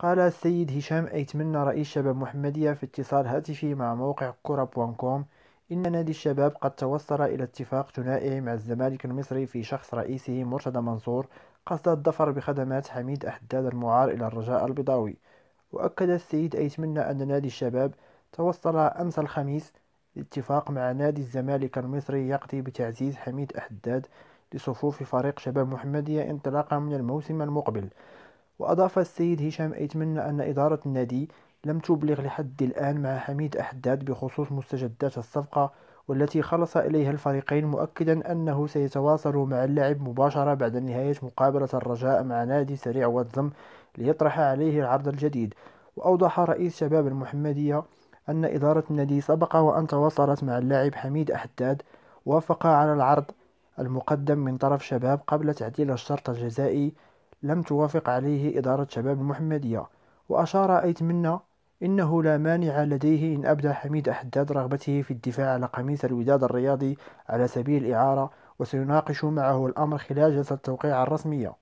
قال السيد هشام أيتمنى رئيس شباب المحمدية في اتصال هاتفي مع موقع كرة point com إن نادي الشباب قد توصل إلى اتفاق ثنائي مع الزمالك المصري في شخص رئيسه مرتضى منصور قصد الظفر بخدمات حميد أحداد المعار إلى الرجاء البيضاوي. وأكد السيد أيتمنى أن نادي الشباب توصل أمس الخميس لاتفاق مع نادي الزمالك المصري يقضي بتعزيز حميد أحداد لصفوف فريق شباب محمدية انطلاقا من الموسم المقبل. وأضاف السيد هشام يتمنى أن إدارة النادي لم تبلغ لحد الآن مع حميد أحداد بخصوص مستجدات الصفقة والتي خلص إليها الفريقين مؤكدا أنه سيتواصل مع اللاعب مباشرة بعد نهاية مقابلة الرجاء مع نادي سريع واتزم ليطرح عليه العرض الجديد. وأوضح رئيس شباب المحمدية أن إدارة النادي سبق وأن تواصلت مع اللاعب حميد أحداد وافق على العرض المقدم من طرف شباب قبل تعديل الشرط الجزائي لم توافق عليه إدارة شباب المحمدية وأشار أيتمنى إنه لا مانع لديه إن أبدى حميد أحداد رغبته في الدفاع على قميص الوداد الرياضي على سبيل الإعارة وسيناقش معه الأمر خلال جلسة التوقيع الرسمية.